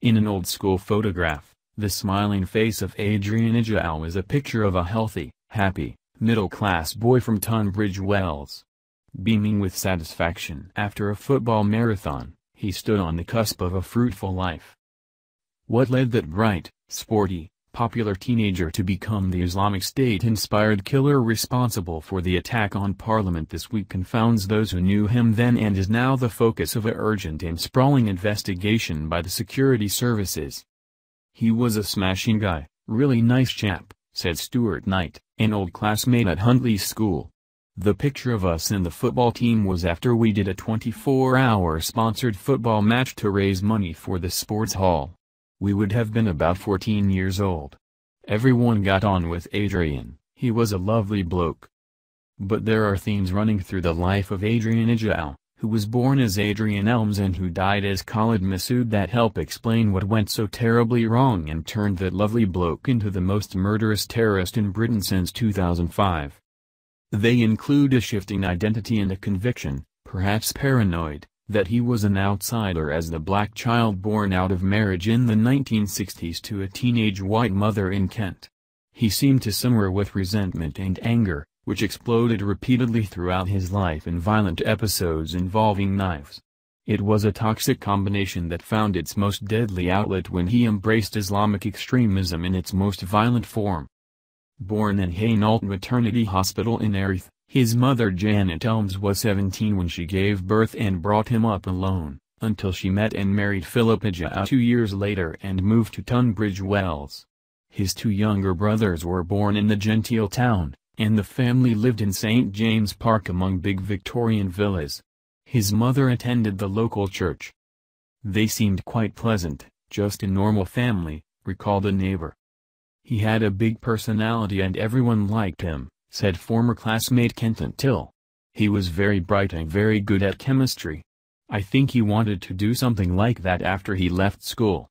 In an old-school photograph, the smiling face of Adrian Ajao is a picture of a healthy, happy, middle-class boy from Tunbridge Wells. Beaming with satisfaction after a football marathon, he stood on the cusp of a fruitful life. What led that bright, sporty, popular teenager to become the Islamic State-inspired killer responsible for the attack on Parliament this week confounds those who knew him then and is now the focus of a urgent and sprawling investigation by the security services. He was a smashing guy, really nice chap, said Stuart Knight, an old classmate at Huntley's school. The picture of us in the football team was after we did a 24-hour sponsored football match to raise money for the sports hall. We would have been about 14 years old. Everyone got on with Adrian, he was a lovely bloke. But there are themes running through the life of Adrian Ajao, who was born as Adrian Elms and who died as Khalid Masood that help explain what went so terribly wrong and turned that lovely bloke into the most murderous terrorist in Britain since 2005. They include a shifting identity and a conviction, perhaps paranoid, that he was an outsider as the black child born out of marriage in the 1960s to a teenage white mother in Kent. He seemed to simmer with resentment and anger, which exploded repeatedly throughout his life in violent episodes involving knives. It was a toxic combination that found its most deadly outlet when he embraced Islamic extremism in its most violent form. Born in Hainault Maternity Hospital in Erith, his mother Janet Elms was 17 when she gave birth and brought him up alone, until she met and married Philip Ajao two years later and moved to Tunbridge Wells. His two younger brothers were born in the genteel town, and the family lived in St. James Park among big Victorian villas. His mother attended the local church. They seemed quite pleasant, just a normal family, recalled a neighbor. He had a big personality and everyone liked him said former classmate Kenton Till. He was very bright and very good at chemistry. I think he wanted to do something like that after he left school.